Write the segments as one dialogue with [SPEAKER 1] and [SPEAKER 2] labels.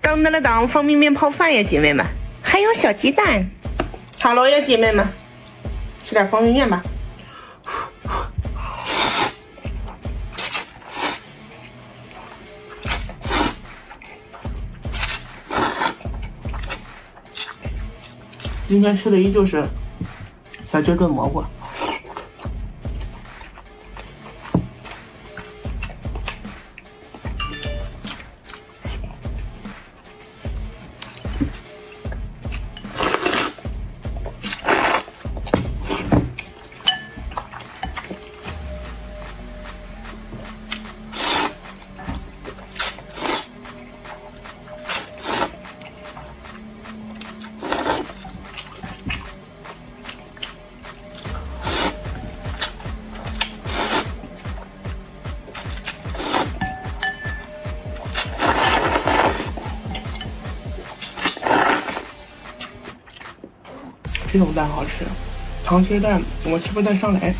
[SPEAKER 1] 当当当当，方便面泡饭呀，姐妹们，还有小鸡蛋。好了呀，姐妹们，吃点方便面吧。今天吃的依旧是小鸡炖蘑菇。这种蛋好吃，糖心蛋我吃不太上来。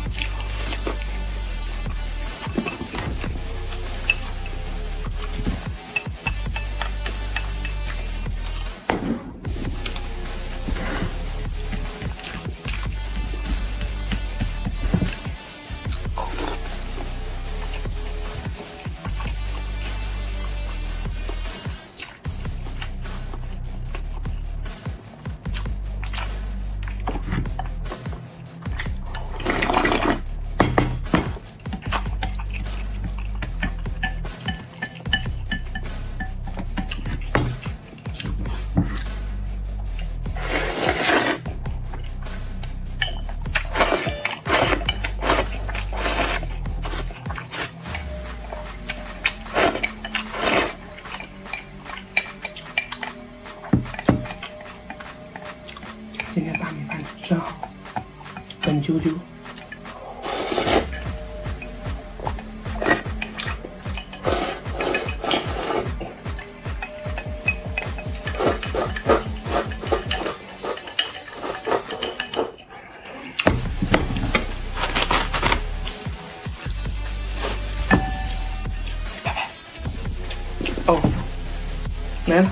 [SPEAKER 1] 今天大米饭真好，本啾啾。哦，没了。